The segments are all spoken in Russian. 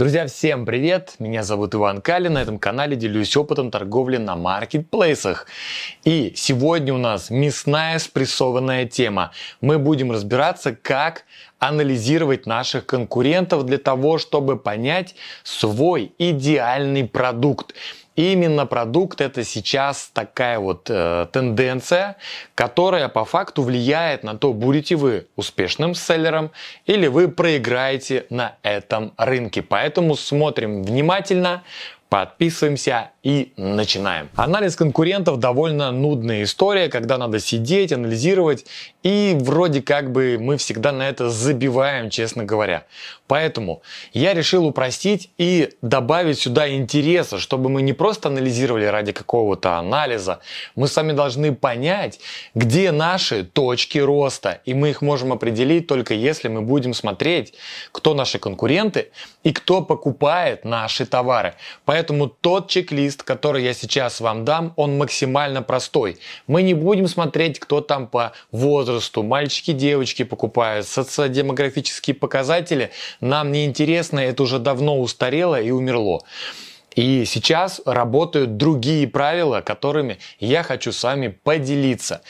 Друзья, всем привет! Меня зовут Иван Калин. На этом канале делюсь опытом торговли на маркетплейсах. И сегодня у нас мясная спрессованная тема. Мы будем разбираться, как анализировать наших конкурентов для того, чтобы понять свой идеальный продукт. Именно продукт это сейчас такая вот э, тенденция, которая по факту влияет на то, будете вы успешным селлером или вы проиграете на этом рынке. Поэтому смотрим внимательно, Подписываемся и начинаем. Анализ конкурентов довольно нудная история, когда надо сидеть, анализировать, и вроде как бы мы всегда на это забиваем, честно говоря. Поэтому я решил упростить и добавить сюда интереса, чтобы мы не просто анализировали ради какого-то анализа, мы сами должны понять, где наши точки роста, и мы их можем определить только если мы будем смотреть, кто наши конкуренты и кто покупает наши товары. Поэтому Поэтому тот чек-лист, который я сейчас вам дам, он максимально простой. Мы не будем смотреть, кто там по возрасту, мальчики, девочки покупают, социодемографические показатели. Нам не интересно, это уже давно устарело и умерло. И сейчас работают другие правила, которыми я хочу с вами поделиться.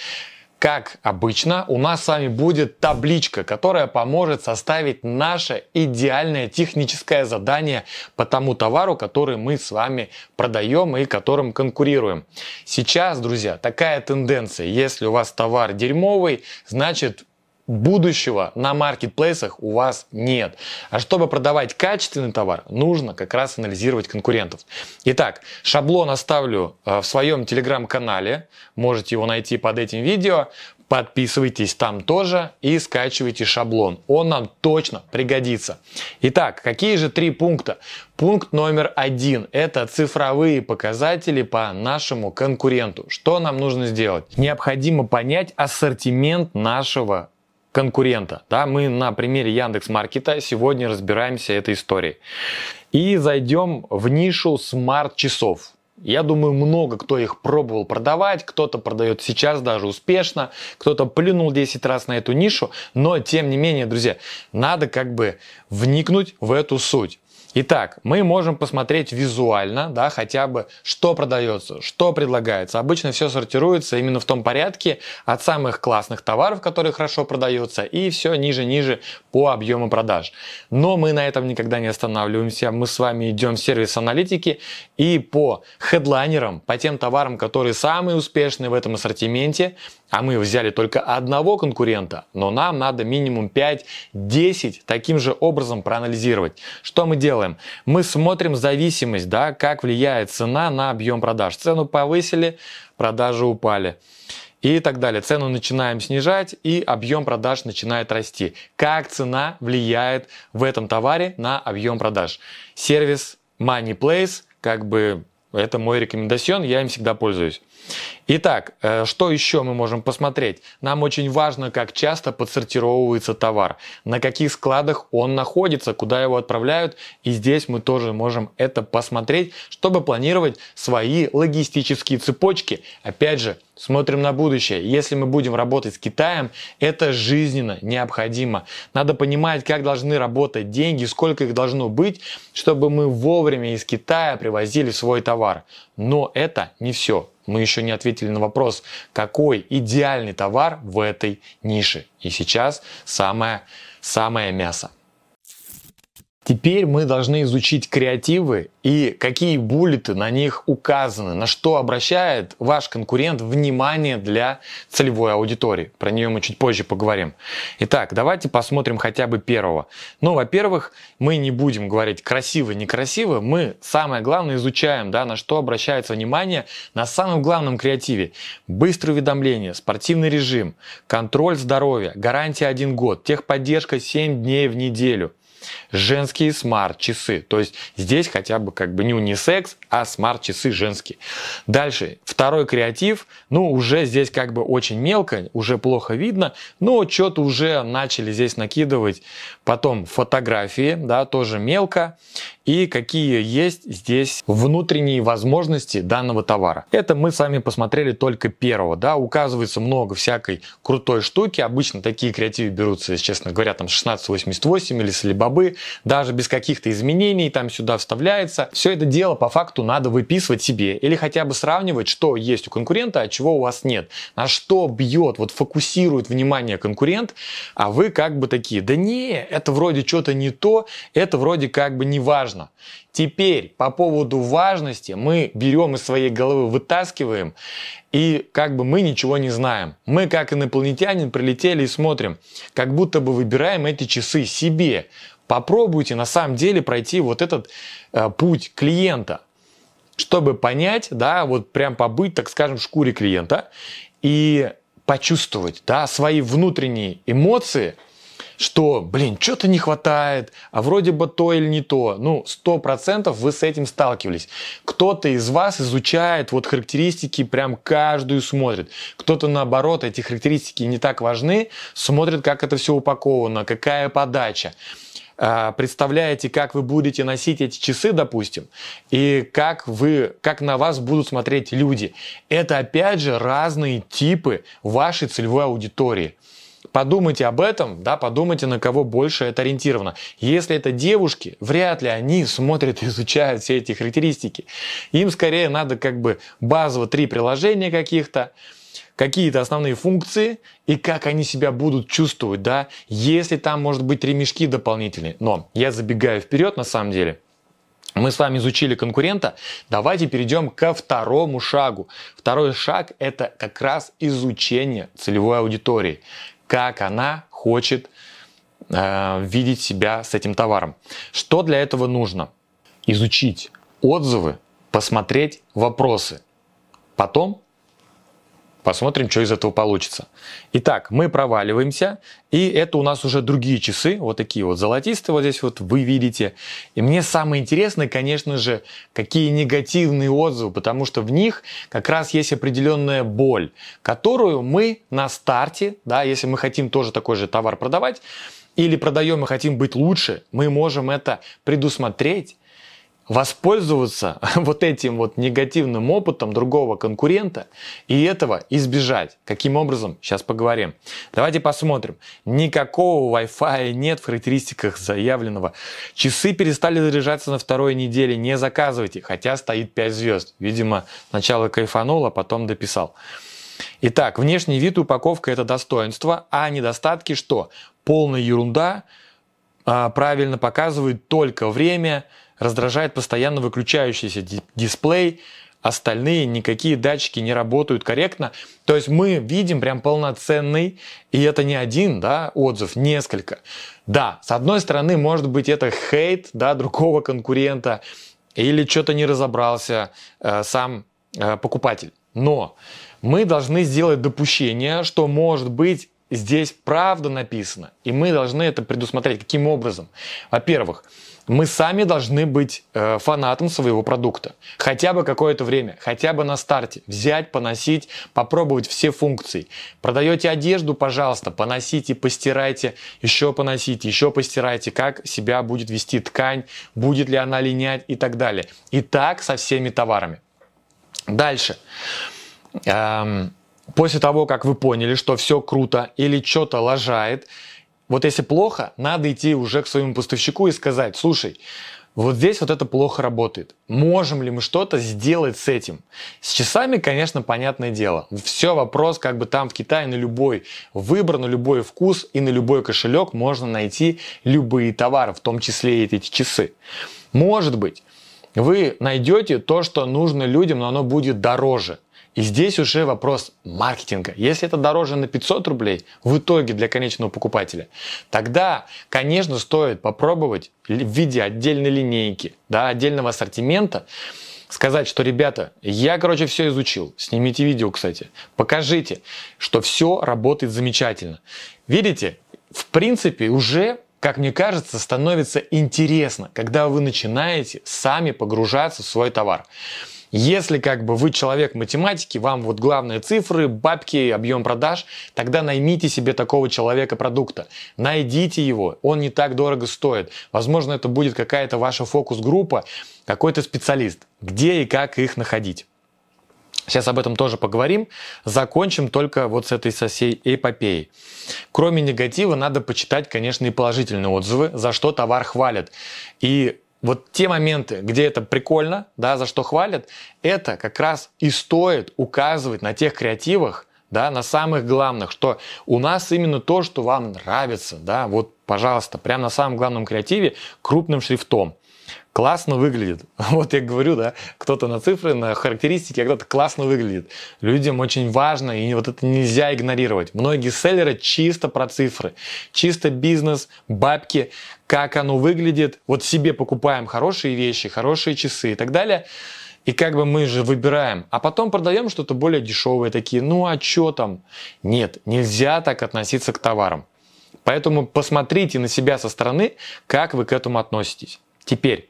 Как обычно, у нас с вами будет табличка, которая поможет составить наше идеальное техническое задание по тому товару, который мы с вами продаем и которым конкурируем. Сейчас, друзья, такая тенденция. Если у вас товар дерьмовый, значит будущего на маркетплейсах у вас нет. А чтобы продавать качественный товар, нужно как раз анализировать конкурентов. Итак, шаблон оставлю э, в своем телеграм-канале. Можете его найти под этим видео. Подписывайтесь там тоже и скачивайте шаблон. Он нам точно пригодится. Итак, какие же три пункта? Пункт номер один – это цифровые показатели по нашему конкуренту. Что нам нужно сделать? Необходимо понять ассортимент нашего конкурента. Да, мы на примере Яндекс Маркета сегодня разбираемся этой историей. И зайдем в нишу смарт-часов. Я думаю, много кто их пробовал продавать, кто-то продает сейчас даже успешно, кто-то плюнул 10 раз на эту нишу, но тем не менее, друзья, надо как бы вникнуть в эту суть. Итак, мы можем посмотреть визуально, да, хотя бы, что продается, что предлагается. Обычно все сортируется именно в том порядке от самых классных товаров, которые хорошо продаются, и все ниже-ниже по объему продаж. Но мы на этом никогда не останавливаемся. Мы с вами идем в сервис аналитики и по хедлайнерам, по тем товарам, которые самые успешные в этом ассортименте, а мы взяли только одного конкурента, но нам надо минимум 5-10 таким же образом проанализировать. Что мы делаем? Мы смотрим зависимость, да, как влияет цена на объем продаж. Цену повысили, продажи упали и так далее. Цену начинаем снижать, и объем продаж начинает расти. Как цена влияет в этом товаре на объем продаж? Сервис MoneyPlace, как бы это мой рекомендацион, я им всегда пользуюсь. Итак, э, что еще мы можем посмотреть? Нам очень важно, как часто подсортировывается товар, на каких складах он находится, куда его отправляют. И здесь мы тоже можем это посмотреть, чтобы планировать свои логистические цепочки. Опять же, смотрим на будущее. Если мы будем работать с Китаем, это жизненно необходимо. Надо понимать, как должны работать деньги, сколько их должно быть, чтобы мы вовремя из Китая привозили свой товар. Но это не все мы еще не ответили на вопрос, какой идеальный товар в этой нише. И сейчас самое, самое мясо. Теперь мы должны изучить креативы и какие буллеты на них указаны, на что обращает ваш конкурент внимание для целевой аудитории. Про нее мы чуть позже поговорим. Итак, давайте посмотрим хотя бы первого. Ну, во-первых, мы не будем говорить красиво, некрасиво, мы самое главное изучаем, да, на что обращается внимание на самом главном креативе. Быстрое уведомление, спортивный режим, контроль здоровья, гарантия 1 год, техподдержка 7 дней в неделю – женские смарт-часы. То есть здесь хотя бы как бы не унисекс, а смарт-часы женские. Дальше, второй креатив, ну уже здесь как бы очень мелко, уже плохо видно, но что-то уже начали здесь накидывать. Потом фотографии, да, тоже мелко. И какие есть здесь внутренние возможности данного товара. Это мы с вами посмотрели только первого, да, указывается много всякой крутой штуки, обычно такие креативы берутся, если честно говоря, там 1688 или с Alibaba, даже без каких-то изменений там сюда вставляется. Все это дело по факту надо выписывать себе или хотя бы сравнивать, что есть у конкурента, а чего у вас нет. На что бьет, вот фокусирует внимание конкурент, а вы как бы такие, да не, это вроде что-то не то, это вроде как бы не важно. Теперь по поводу важности мы берем из своей головы, вытаскиваем, и как бы мы ничего не знаем. Мы как инопланетянин прилетели и смотрим, как будто бы выбираем эти часы себе. Попробуйте на самом деле пройти вот этот э, путь клиента, чтобы понять, да, вот прям побыть, так скажем, в шкуре клиента и почувствовать, да, свои внутренние эмоции – что, блин, что-то не хватает, а вроде бы то или не то. Ну, сто процентов вы с этим сталкивались. Кто-то из вас изучает вот характеристики, прям каждую смотрит. Кто-то наоборот, эти характеристики не так важны, смотрит, как это все упаковано, какая подача а, представляете, как вы будете носить эти часы, допустим, и как, вы, как на вас будут смотреть люди. Это, опять же, разные типы вашей целевой аудитории. Подумайте об этом, да, подумайте, на кого больше это ориентировано. Если это девушки, вряд ли они смотрят и изучают все эти характеристики. Им скорее надо как бы базово три приложения каких-то, какие-то основные функции и как они себя будут чувствовать, да, если там может быть ремешки дополнительные. Но я забегаю вперед на самом деле. Мы с вами изучили конкурента, давайте перейдем ко второму шагу. Второй шаг – это как раз изучение целевой аудитории как она хочет э, видеть себя с этим товаром. Что для этого нужно? Изучить отзывы, посмотреть вопросы. Потом Посмотрим, что из этого получится. Итак, мы проваливаемся, и это у нас уже другие часы, вот такие вот золотистые, вот здесь вот вы видите. И мне самое интересное, конечно же, какие негативные отзывы, потому что в них как раз есть определенная боль, которую мы на старте, да, если мы хотим тоже такой же товар продавать, или продаем и хотим быть лучше, мы можем это предусмотреть воспользоваться вот этим вот негативным опытом другого конкурента и этого избежать. Каким образом? Сейчас поговорим. Давайте посмотрим. Никакого Wi-Fi нет в характеристиках заявленного. Часы перестали заряжаться на второй неделе. Не заказывайте, хотя стоит 5 звезд. Видимо, сначала кайфанул, а потом дописал. Итак, внешний вид упаковка это достоинство, а недостатки что? Полная ерунда, а, правильно показывает только время, раздражает постоянно выключающийся дисплей, остальные никакие датчики не работают корректно. То есть мы видим прям полноценный, и это не один да, отзыв, несколько. Да, с одной стороны, может быть, это хейт да, другого конкурента, или что-то не разобрался э, сам э, покупатель. Но мы должны сделать допущение, что может быть здесь правда написано, и мы должны это предусмотреть. Каким образом? Во-первых, мы сами должны быть э, фанатом своего продукта. Хотя бы какое-то время, хотя бы на старте. Взять, поносить, попробовать все функции. Продаете одежду, пожалуйста, поносите, постирайте, еще поносите, еще постирайте, как себя будет вести ткань, будет ли она линять и так далее. И так со всеми товарами. Дальше. Эм, после того, как вы поняли, что все круто или что-то лажает, вот если плохо, надо идти уже к своему поставщику и сказать, слушай, вот здесь вот это плохо работает. Можем ли мы что-то сделать с этим? С часами, конечно, понятное дело. Все вопрос, как бы там в Китае на любой выбор, на любой вкус и на любой кошелек можно найти любые товары, в том числе и эти часы. Может быть, вы найдете то, что нужно людям, но оно будет дороже – и здесь уже вопрос маркетинга. Если это дороже на 500 рублей в итоге для конечного покупателя, тогда, конечно, стоит попробовать в виде отдельной линейки, да, отдельного ассортимента, сказать, что, ребята, я, короче, все изучил. Снимите видео, кстати. Покажите, что все работает замечательно. Видите, в принципе, уже как мне кажется, становится интересно, когда вы начинаете сами погружаться в свой товар. Если как бы вы человек математики, вам вот главные цифры, бабки, объем продаж, тогда наймите себе такого человека продукта. Найдите его, он не так дорого стоит. Возможно, это будет какая-то ваша фокус-группа, какой-то специалист. Где и как их находить? Сейчас об этом тоже поговорим. Закончим только вот с этой со всей эпопеей. Кроме негатива, надо почитать, конечно, и положительные отзывы, за что товар хвалят. И вот те моменты, где это прикольно, да, за что хвалят, это как раз и стоит указывать на тех креативах, да, на самых главных, что у нас именно то, что вам нравится, да, вот, пожалуйста, прямо на самом главном креативе крупным шрифтом классно выглядит. Вот я говорю, да, кто-то на цифры, на характеристики, а кто-то классно выглядит. Людям очень важно, и вот это нельзя игнорировать. Многие селлеры чисто про цифры, чисто бизнес, бабки, как оно выглядит. Вот себе покупаем хорошие вещи, хорошие часы и так далее. И как бы мы же выбираем, а потом продаем что-то более дешевое, такие, ну а что там? Нет, нельзя так относиться к товарам. Поэтому посмотрите на себя со стороны, как вы к этому относитесь. Теперь,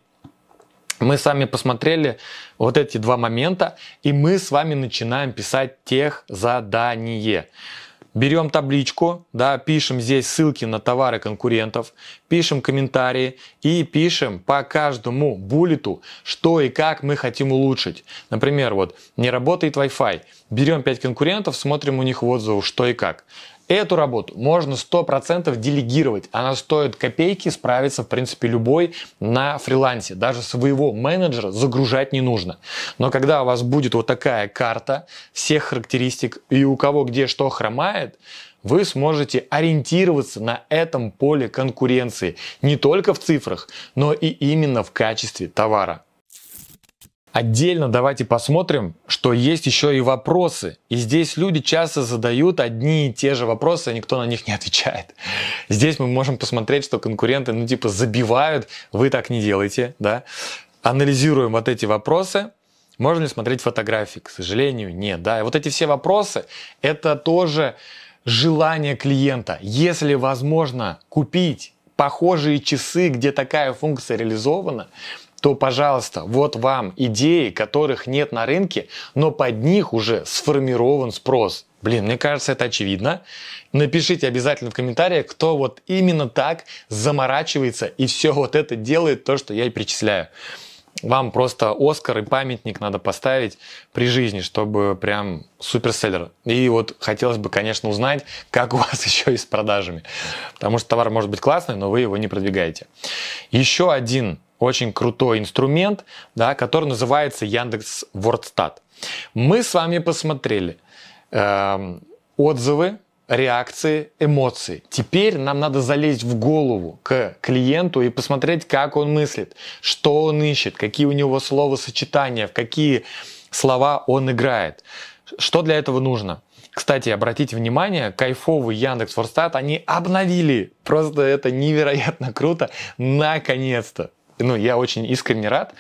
мы с вами посмотрели вот эти два момента, и мы с вами начинаем писать тех задание. Берем табличку, да, пишем здесь ссылки на товары конкурентов, пишем комментарии и пишем по каждому буллету, что и как мы хотим улучшить. Например, вот не работает Wi-Fi. Берем 5 конкурентов, смотрим у них отзывы, что и как. Эту работу можно 100% делегировать. Она стоит копейки, справится в принципе любой на фрилансе. Даже своего менеджера загружать не нужно. Но когда у вас будет вот такая карта всех характеристик и у кого где что хромает, вы сможете ориентироваться на этом поле конкуренции не только в цифрах, но и именно в качестве товара. Отдельно давайте посмотрим, что есть еще и вопросы. И здесь люди часто задают одни и те же вопросы, а никто на них не отвечает. Здесь мы можем посмотреть, что конкуренты, ну типа, забивают, вы так не делаете, да. Анализируем вот эти вопросы. Можно ли смотреть фотографии? К сожалению, нет, да. И вот эти все вопросы, это тоже желание клиента. Если возможно купить похожие часы, где такая функция реализована, то, пожалуйста, вот вам идеи, которых нет на рынке, но под них уже сформирован спрос. Блин, мне кажется, это очевидно. Напишите обязательно в комментариях, кто вот именно так заморачивается и все вот это делает, то, что я и перечисляю. Вам просто Оскар и памятник надо поставить при жизни, чтобы прям суперселлер. И вот хотелось бы, конечно, узнать, как у вас еще и с продажами. Потому что товар может быть классный, но вы его не продвигаете. Еще один очень крутой инструмент, да, который называется Яндекс Вордстат. Мы с вами посмотрели э, отзывы, реакции, эмоции. Теперь нам надо залезть в голову к клиенту и посмотреть, как он мыслит, что он ищет, какие у него словосочетания, в какие слова он играет. Что для этого нужно? Кстати, обратите внимание, кайфовый Яндекс Форстат они обновили. Просто это невероятно круто. Наконец-то ну, я очень искренне рад.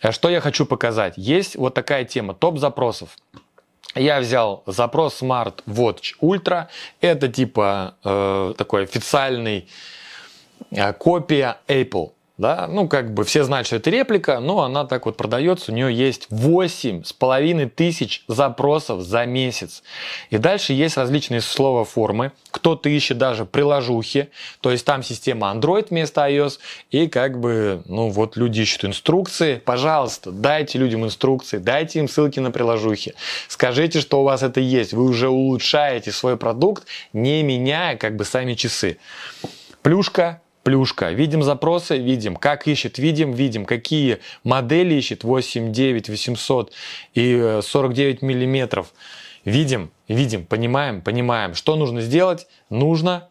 Э, что я хочу показать? Есть вот такая тема, топ запросов. Я взял запрос Smart Watch Ultra. Это типа э, такой официальный э, копия Apple да, ну, как бы все знают, что это реплика, но она так вот продается, у нее есть 8 с половиной тысяч запросов за месяц. И дальше есть различные слова формы, кто-то ищет даже приложухи, то есть там система Android вместо iOS, и как бы, ну, вот люди ищут инструкции, пожалуйста, дайте людям инструкции, дайте им ссылки на приложухи, скажите, что у вас это есть, вы уже улучшаете свой продукт, не меняя как бы сами часы. Плюшка плюшка. Видим запросы, видим, как ищет, видим, видим, какие модели ищет, 8, 9, 800 и 49 э, миллиметров. Видим, видим, понимаем, понимаем. Что нужно сделать? Нужно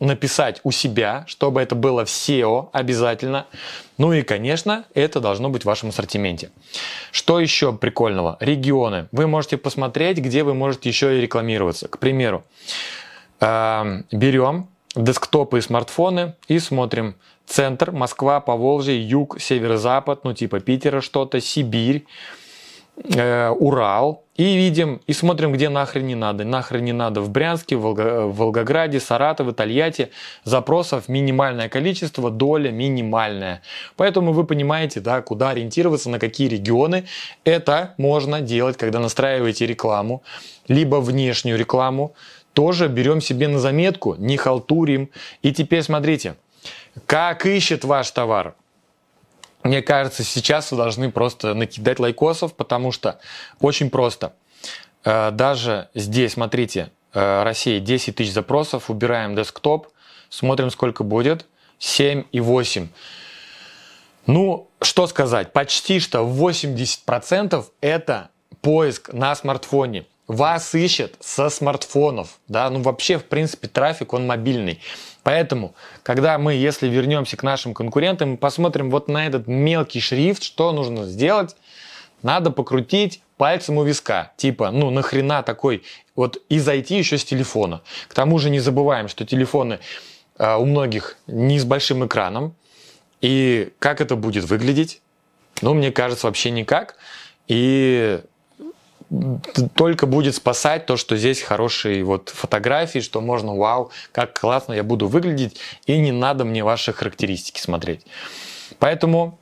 написать у себя, чтобы это было в SEO обязательно. Ну и, конечно, это должно быть в вашем ассортименте. Что еще прикольного? Регионы. Вы можете посмотреть, где вы можете еще и рекламироваться. К примеру, эм, берем десктопы и смартфоны и смотрим центр, Москва, Поволжье, юг, северо-запад, ну типа Питера что-то, Сибирь, э, Урал, и видим, и смотрим, где нахрен не надо. Нахрен не надо в Брянске, в, Волго, в Волгограде, Саратове, Тольятти. Запросов минимальное количество, доля минимальная. Поэтому вы понимаете, да, куда ориентироваться, на какие регионы. Это можно делать, когда настраиваете рекламу, либо внешнюю рекламу. Тоже берем себе на заметку, не халтурим. И теперь смотрите, как ищет ваш товар. Мне кажется, сейчас вы должны просто накидать лайкосов, потому что очень просто. Э, даже здесь, смотрите, э, Россия 10 тысяч запросов, убираем десктоп, смотрим, сколько будет. 7 и 8. Ну, что сказать, почти что 80% это поиск на смартфоне. Вас ищет со смартфонов, да, ну вообще, в принципе, трафик, он мобильный. Поэтому, когда мы, если вернемся к нашим конкурентам, посмотрим вот на этот мелкий шрифт, что нужно сделать, надо покрутить пальцем у виска. Типа, ну нахрена такой, вот и зайти еще с телефона. К тому же не забываем, что телефоны э, у многих не с большим экраном. И как это будет выглядеть? Ну, мне кажется, вообще никак. И только будет спасать то, что здесь хорошие вот фотографии, что можно, вау, как классно я буду выглядеть, и не надо мне ваши характеристики смотреть. Поэтому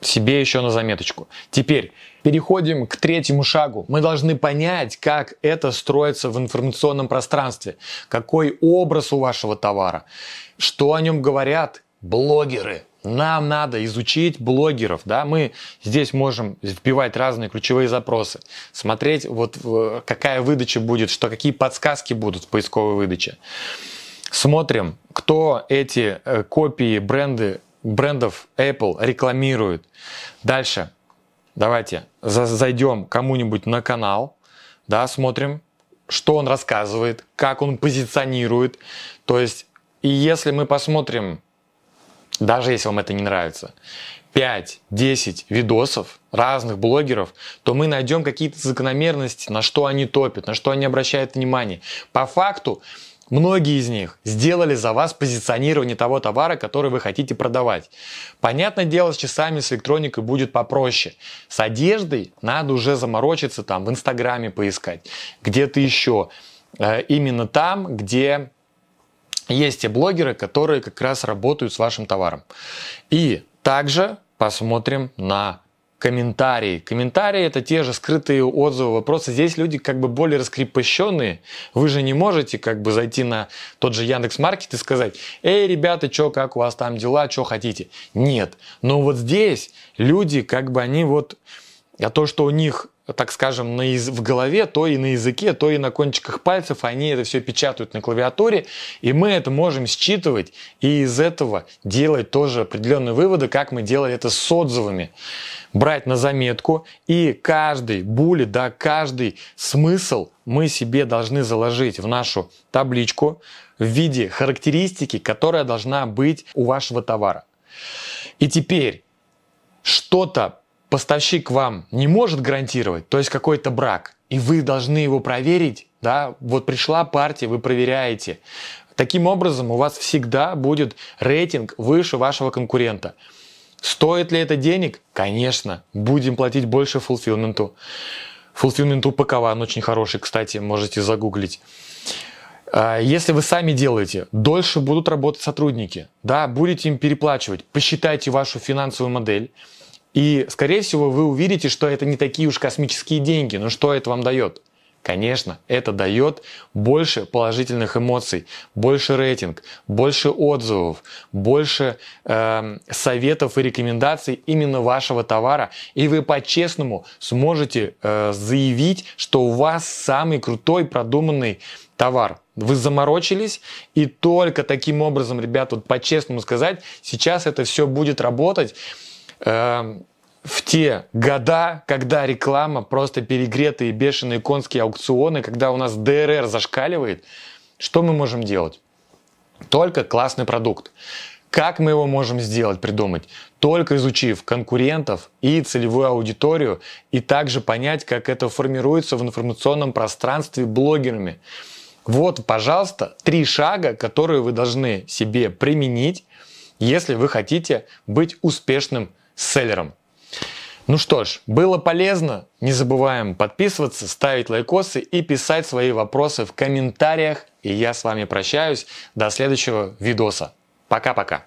себе еще на заметочку. Теперь переходим к третьему шагу. Мы должны понять, как это строится в информационном пространстве, какой образ у вашего товара, что о нем говорят блогеры, нам надо изучить блогеров, да, мы здесь можем вбивать разные ключевые запросы, смотреть, вот какая выдача будет, что какие подсказки будут в поисковой выдаче. Смотрим, кто эти э, копии бренды, брендов Apple рекламирует. Дальше, давайте зайдем кому-нибудь на канал, да, смотрим, что он рассказывает, как он позиционирует. То есть, и если мы посмотрим даже если вам это не нравится, 5-10 видосов разных блогеров, то мы найдем какие-то закономерности, на что они топят, на что они обращают внимание. По факту, Многие из них сделали за вас позиционирование того товара, который вы хотите продавать. Понятное дело, с часами, с электроникой будет попроще. С одеждой надо уже заморочиться там, в Инстаграме поискать, где-то еще. Э, именно там, где есть те блогеры, которые как раз работают с вашим товаром. И также посмотрим на комментарии. Комментарии это те же скрытые отзывы, вопросы. Здесь люди как бы более раскрепощенные. Вы же не можете как бы зайти на тот же Яндекс Маркет и сказать, эй, ребята, что, как у вас там дела, что хотите? Нет. Но вот здесь люди как бы они вот, а то, что у них так скажем, на яз... в голове, то и на языке, то и на кончиках пальцев, они это все печатают на клавиатуре, и мы это можем считывать и из этого делать тоже определенные выводы, как мы делали это с отзывами. Брать на заметку, и каждый буллет, да, каждый смысл мы себе должны заложить в нашу табличку в виде характеристики, которая должна быть у вашего товара. И теперь что-то поставщик вам не может гарантировать, то есть какой-то брак, и вы должны его проверить, да, вот пришла партия, вы проверяете. Таким образом, у вас всегда будет рейтинг выше вашего конкурента. Стоит ли это денег? Конечно, будем платить больше фулфилменту. Фулфилмент у ПКВ, очень хороший, кстати, можете загуглить. А, если вы сами делаете, дольше будут работать сотрудники. Да, будете им переплачивать. Посчитайте вашу финансовую модель и, скорее всего, вы увидите, что это не такие уж космические деньги. Но что это вам дает? Конечно, это дает больше положительных эмоций, больше рейтинг, больше отзывов, больше э, советов и рекомендаций именно вашего товара. И вы по-честному сможете э, заявить, что у вас самый крутой продуманный товар. Вы заморочились, и только таким образом, ребят, вот по-честному сказать, сейчас это все будет работать. Эм, в те года, когда реклама просто перегретые бешеные конские аукционы, когда у нас ДРР зашкаливает, что мы можем делать? Только классный продукт. Как мы его можем сделать, придумать? Только изучив конкурентов и целевую аудиторию, и также понять, как это формируется в информационном пространстве блогерами. Вот, пожалуйста, три шага, которые вы должны себе применить, если вы хотите быть успешным селлером. Ну что ж, было полезно. Не забываем подписываться, ставить лайкосы и писать свои вопросы в комментариях. И я с вами прощаюсь. До следующего видоса. Пока-пока.